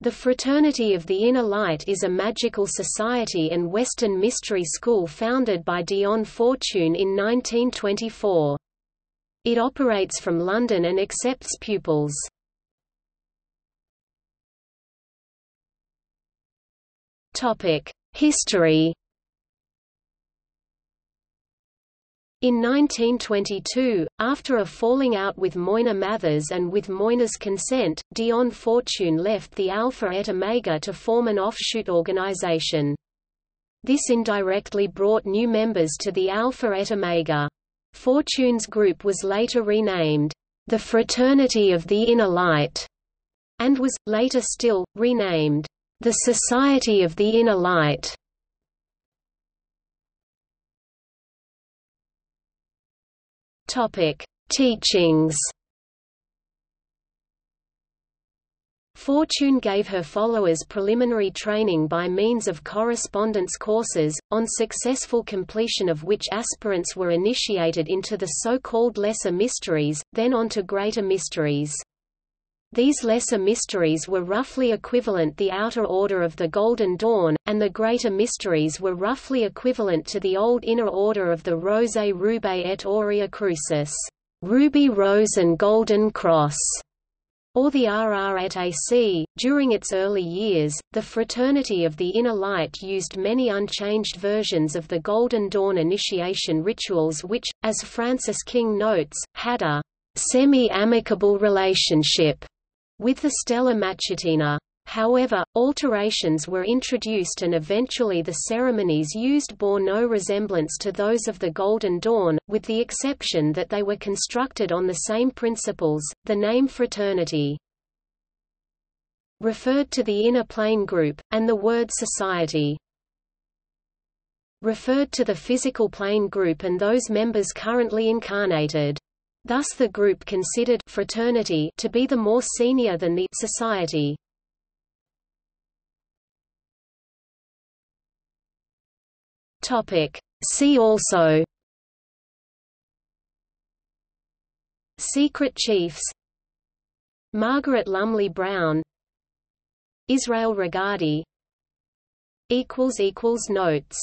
The Fraternity of the Inner Light is a magical society and Western mystery school founded by Dion Fortune in 1924. It operates from London and accepts pupils. History In 1922, after a falling out with Moina Mathers and with Moina's consent, Dion Fortune left the Alpha et Omega to form an offshoot organization. This indirectly brought new members to the Alpha et Omega. Fortune's group was later renamed, the Fraternity of the Inner Light, and was, later still, renamed, the Society of the Inner Light. Topic: Teachings. Fortune gave her followers preliminary training by means of correspondence courses, on successful completion of which aspirants were initiated into the so-called lesser mysteries, then on to greater mysteries. These lesser mysteries were roughly equivalent the outer order of the Golden Dawn, and the greater mysteries were roughly equivalent to the old inner order of the Rosae Rubeae et Aureae Crucis, Ruby Rose and Golden Cross, or the RR et AC. During its early years, the Fraternity of the Inner Light used many unchanged versions of the Golden Dawn initiation rituals which, as Francis King notes, had a semi-amicable relationship with the Stella Matutina. However, alterations were introduced and eventually the ceremonies used bore no resemblance to those of the Golden Dawn, with the exception that they were constructed on the same principles. The name fraternity referred to the inner plane group, and the word society referred to the physical plane group and those members currently incarnated. Thus the group considered fraternity to be the more senior than the society. Topic. See also. Secret Chiefs. Margaret Lumley Brown. Israel Regardie Notes